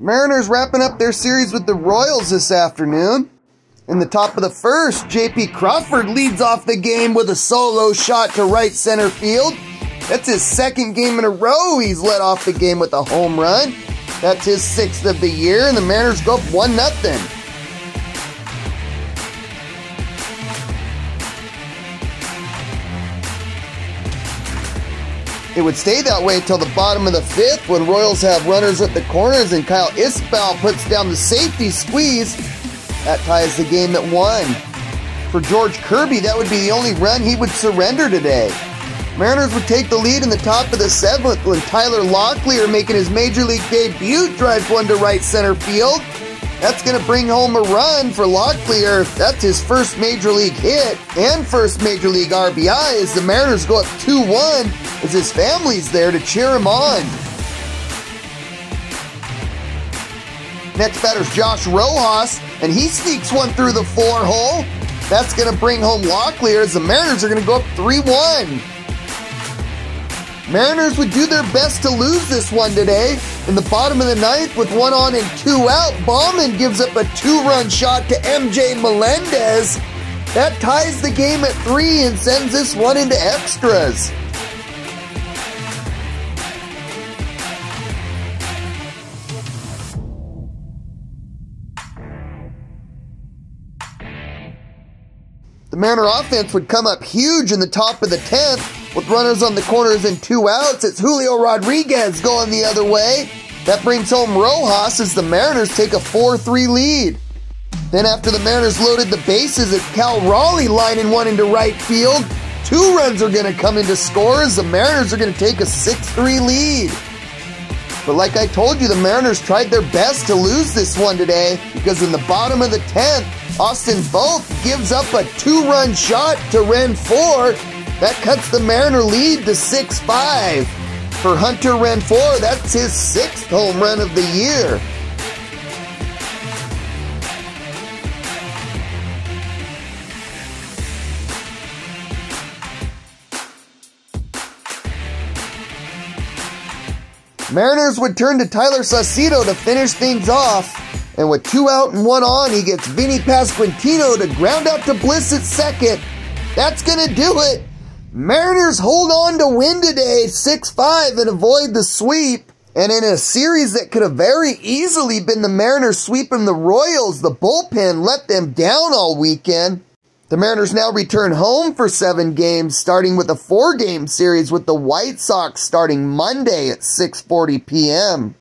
Mariners wrapping up their series with the Royals this afternoon. In the top of the first, JP Crawford leads off the game with a solo shot to right center field. That's his second game in a row he's led off the game with a home run. That's his sixth of the year, and the Mariners go up 1 0. It would stay that way until the bottom of the fifth when Royals have runners at the corners and Kyle Isbel puts down the safety squeeze. That ties the game at one. For George Kirby, that would be the only run he would surrender today. Mariners would take the lead in the top of the seventh when Tyler Locklear, making his major league debut, drives one to right center field. That's going to bring home a run for Locklear. That's his first major league hit and first major league RBI as the Mariners go up 2 1 as his family's there to cheer him on. Next batter's Josh Rojas, and he sneaks one through the four hole. That's going to bring home Locklear as the Mariners are going to go up 3 1. Mariners would do their best to lose this one today. In the bottom of the ninth, with one on and two out, Baumann gives up a two run shot to MJ Melendez. That ties the game at three and sends this one into extras. The Mariner offense would come up huge in the top of the 10th with runners on the corners and two outs. It's Julio Rodriguez going the other way. That brings home Rojas as the Mariners take a 4 3 lead. Then, after the Mariners loaded the bases, it's Cal Raleigh lining one into right field. Two runs are going to come into scores. The Mariners are going to take a 6 3 lead. But like I told you, the Mariners tried their best to lose this one today because in the bottom of the 10th, Austin Voth gives up a two run shot to Renfroe. That cuts the Mariner lead to 6 5. For Hunter Renfroe, that's his sixth home run of the year. Mariners would turn to Tayler Saucedo to finish things off. And with two out and one on, he gets Vinny Pasquantino to ground out to Bliss at second. That's going to do it. Mariners hold on to win today 6 5 and avoid the sweep. And in a series that could have very easily been the Mariners sweeping the Royals, the bullpen let them down all weekend. The Mariners now return home for seven games, starting with a four-game series with the White Sox starting Monday at 6.40 p.m.